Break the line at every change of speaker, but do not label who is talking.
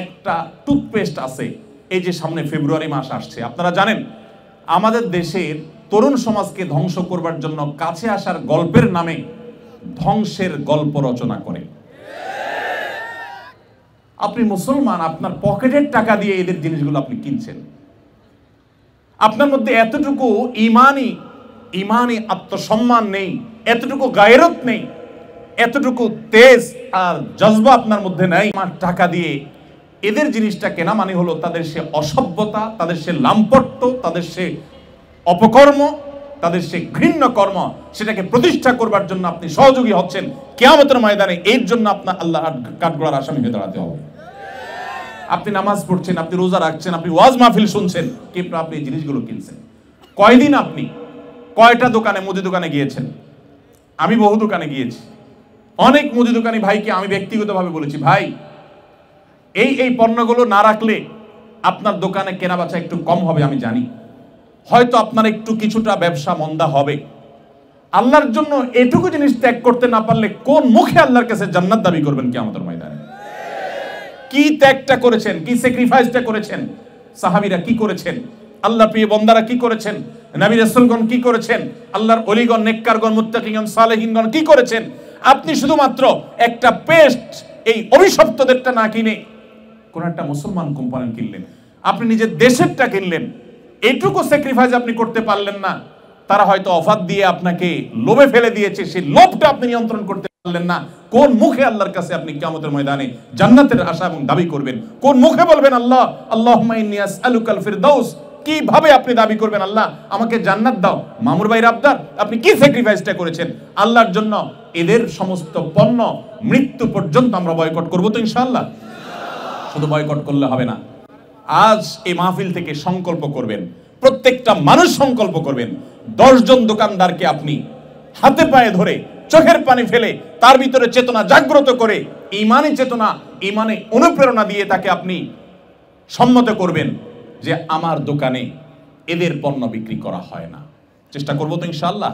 একটা টুথপেস্ট আছে, এই যে সামনে ফেব্রুয়ারি মাস আসছে। আপনারা জানেন, আমাদের দেশের তরুণ সমাজকে ধ্বংস করবার জন্য কাছে আসার গল্পের নামে ধ্বংসের গল্প রচনা করে। আপনি মুসলমান, আপনার পকেটের টাকা দিয়ে এদের জিনিসগুলো আপনি কিনছেন। আপনার মধ্যে এতটুকু ইমানই ইমানই আত্মসম্মান নেই, এতটুকু গায়রত নেই, এতটুকু তেজ আর জজবা আপনার মধ্যে নাই। আমার টাকা দিয়ে এদের জিনিসটা কেনা মানে হলো তাদের সে অসভ্যতা, তাদের সে লাম্পট্য, তাদের সে অপকর্ম, তাদের সে ঘৃণ্য কর্ম, সেটাকে প্রতিষ্ঠা করবার জন্য আপনি সহযোগী হচ্ছেন। কেয়ামতের ময়দানে এর জন্য আপনার আল্লাহ কাঠগড়ার আসামি হয়ে দাঁড়াতে হবে। আপনি নামাজ পড়ছেন, আপনি রোজা রাখছেন, আপনি ওয়াজ মাহফিল শুনছেন কিন্তু আপনি এই জিনিসগুলো কিনছেন। কয়দিন আপনি কয়টা দোকানে মুদি দোকানে গিয়েছেন? আমি বহু দোকানে গিয়েছি। অনেক মুদি দোকানি ভাইকে আমি ব্যক্তিগতভাবে বলেছি, ভাই এই এই পণ্যগুলো না রাখলে আপনার দোকানে কেনা বেচা একটু কম হবে, আমি জানি। হয়তো আপনার একটু কিছুটা ব্যবসা মন্দা হবে। আল্লাহর জন্য এটুকু জিনিস ত্যাগ করতে না পারলে কোন মুখে আল্লাহর কাছে জান্নাত দাবি করবেন কি আমাদের ময়দানে? কি ত্যাগটা করেছেন, কি স্যাক্রিফাইসটা করেছেন? সাহাবিরা কি করেছেন? আল্লাহ প্রিয় বন্দারা কি করেছেন? নবী রাসূলগণ কি করেছেন? আল্লাহর অলিগণ নেককারগণ, মুত্তাকিগণ, সালেহিনগণ কি করেছেন? আপনি শুধুমাত্র একটা পেস্ট এই অভিশপ্তদেরটা না কিনে কোন একটা মুসলমান কোম্পানি কিনলেন। আপনি নিজের দেশেরটা কিনলেন। এইটুকু স্যাক্রিফাইস আপনি করতে পারলেন না। তারা হয়তো অফার দিয়ে আপনাকে লোভে ফেলে দিয়েছে। সেই লোভটা আপনি নিয়ন্ত্রণ করতে পারলেন না। কোন মুখে আল্লাহর কাছে আপনি কিয়ামতের ময়দানে জান্নাতের আশা এবং দাবি করবেন? কোন মুখে বলবেন, আল্লাহ, আল্লাহুম্মা ইন্নী আসআলুকাল ফিরদাউস কীভাবে আপনি দাবি করবেন, আল্লাহ, আমাকে জান্নাত দাও মামুর ভাইয়ের আবদার, আপনি কি স্যাক্রিফাইসটা করেছেন? আল্লাহর জন্য এদের সমস্ত পণ্য মৃত্যু পর্যন্ত আমরা বয়কট করব তো ইনশাআল্লাহ। শুধু বয়কট করলে হবে না। আজ এই মাহফিল থেকে সংকল্প করবেন, প্রত্যেকটা মানুষ সংকল্প করবেন, দশজন দোকানদারকে আপনি হাতে পায়ে ধরে চোখের পানি ফেলে তার ভিতরে চেতনা জাগ্রত করে, ইমানি চেতনা, ইমানে অনুপ্রেরণা দিয়ে তাকে আপনি সম্মত করবেন যে আমার দোকানে এদের পণ্য বিক্রি করা হয় না। চেষ্টা করব তো ইনশাআল্লাহ।